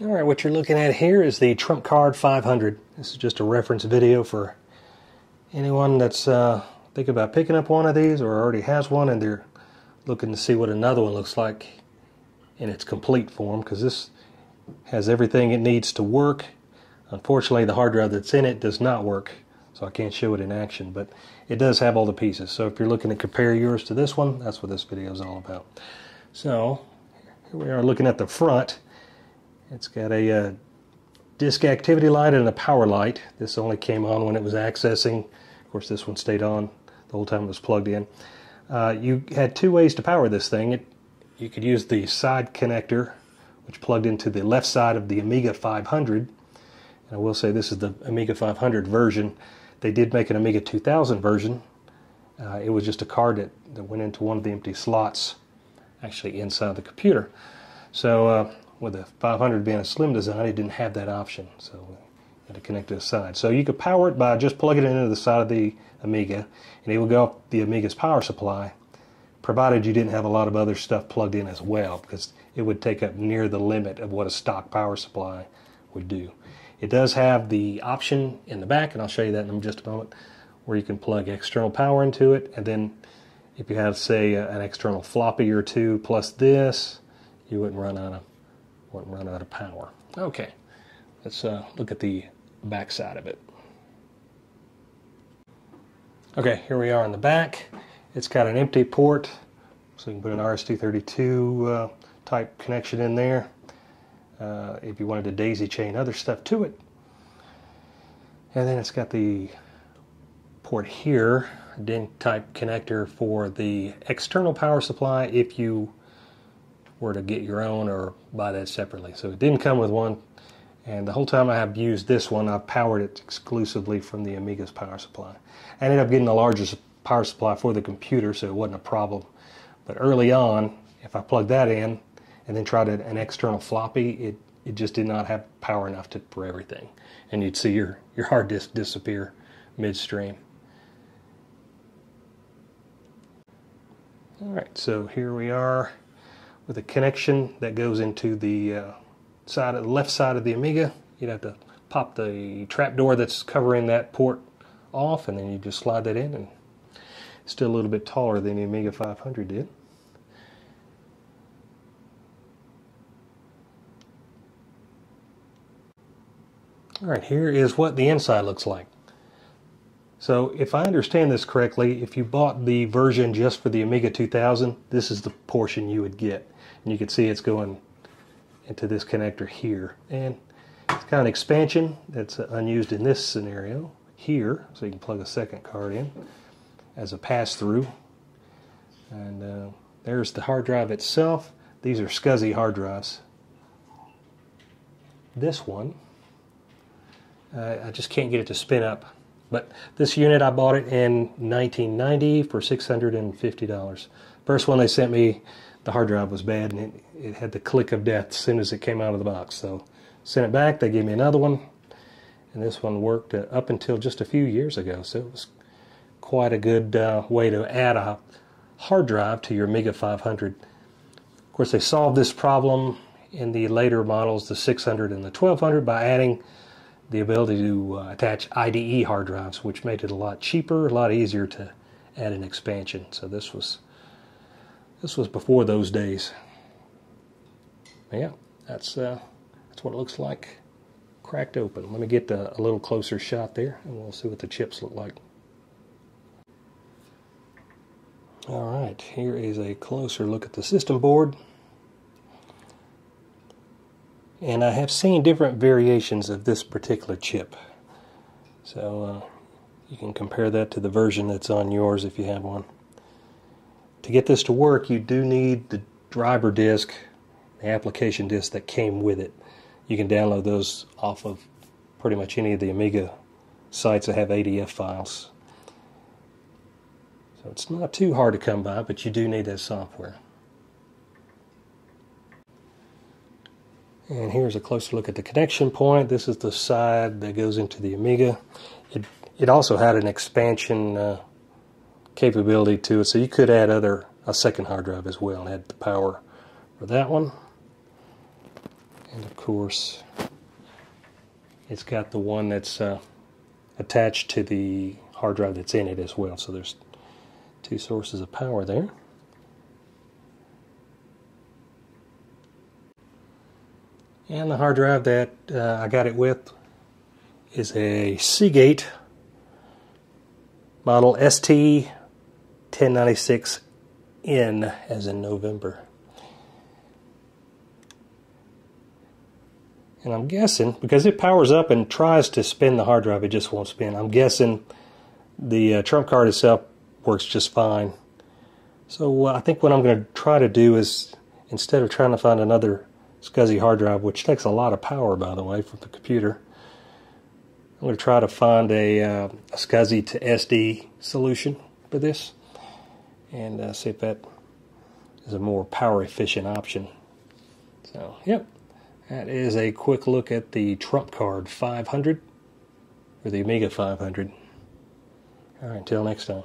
All right, what you're looking at here is the Trump Card 500. This is just a reference video for anyone that's uh, thinking about picking up one of these or already has one and they're looking to see what another one looks like in its complete form because this has everything it needs to work. Unfortunately, the hard drive that's in it does not work, so I can't show it in action, but it does have all the pieces. So if you're looking to compare yours to this one, that's what this video is all about. So here we are looking at the front. It's got a uh, disk activity light and a power light. This only came on when it was accessing. Of course, this one stayed on the whole time it was plugged in. Uh, you had two ways to power this thing. It, you could use the side connector, which plugged into the left side of the Amiga 500. And I will say this is the Amiga 500 version. They did make an Amiga 2000 version. Uh, it was just a card that, that went into one of the empty slots actually inside the computer. So uh, with the 500 being a slim design, it didn't have that option. So had to connect to the side. So you could power it by just plugging it into the side of the Amiga, and it would go up the Amiga's power supply, provided you didn't have a lot of other stuff plugged in as well, because it would take up near the limit of what a stock power supply would do. It does have the option in the back, and I'll show you that in just a moment, where you can plug external power into it, and then if you have, say, an external floppy or two plus this, you wouldn't run out of wouldn't run out of power. Okay, let's uh, look at the back side of it. Okay, here we are in the back. It's got an empty port, so you can put an RS-232 uh, type connection in there. Uh, if you wanted to daisy chain other stuff to it. And then it's got the port here, DIN type connector for the external power supply if you were to get your own or buy that separately. So it didn't come with one. And the whole time I have used this one, I've powered it exclusively from the Amiga's power supply. I ended up getting the larger power supply for the computer, so it wasn't a problem. But early on, if I plugged that in and then tried an external floppy, it, it just did not have power enough to, for everything. And you'd see your, your hard disk disappear midstream. All right, so here we are with a connection that goes into the uh, side of the left side of the Amiga. You'd have to pop the trap door that's covering that port off, and then you just slide that in, and still a little bit taller than the Amiga 500 did. All right, here is what the inside looks like. So if I understand this correctly, if you bought the version just for the Amiga 2000, this is the portion you would get. And you can see it's going into this connector here. And it's of an expansion that's unused in this scenario here, so you can plug a second card in as a pass-through. And uh, there's the hard drive itself. These are SCSI hard drives. This one, uh, I just can't get it to spin up. But this unit, I bought it in 1990 for $650. First one they sent me, the hard drive was bad and it, it had the click of death as soon as it came out of the box. So sent it back, they gave me another one. And this one worked uh, up until just a few years ago. So it was quite a good uh, way to add a hard drive to your Amiga 500. Of course, they solved this problem in the later models, the 600 and the 1200, by adding the ability to uh, attach IDE hard drives, which made it a lot cheaper, a lot easier to add an expansion. So this was this was before those days. Yeah, that's uh, that's what it looks like cracked open. Let me get a little closer shot there, and we'll see what the chips look like. All right, here is a closer look at the system board. And I have seen different variations of this particular chip. So uh, you can compare that to the version that's on yours if you have one. To get this to work, you do need the driver disk, the application disk that came with it. You can download those off of pretty much any of the Amiga sites that have ADF files. So it's not too hard to come by, but you do need that software. And here's a closer look at the connection point. This is the side that goes into the Amiga. It, it also had an expansion uh, capability to it, so you could add other a second hard drive as well and had the power for that one. And of course, it's got the one that's uh, attached to the hard drive that's in it as well. So there's two sources of power there. And the hard drive that uh, I got it with is a Seagate model ST 1096N, as in November. And I'm guessing, because it powers up and tries to spin the hard drive, it just won't spin. I'm guessing the uh, trump card itself works just fine. So uh, I think what I'm going to try to do is, instead of trying to find another SCSI hard drive, which takes a lot of power, by the way, from the computer, I'm going to try to find a, uh, a SCSI to SD solution for this and uh, see if that is a more power efficient option. So, yep. That is a quick look at the Trump Card 500 or the Amiga 500. All right, until next time.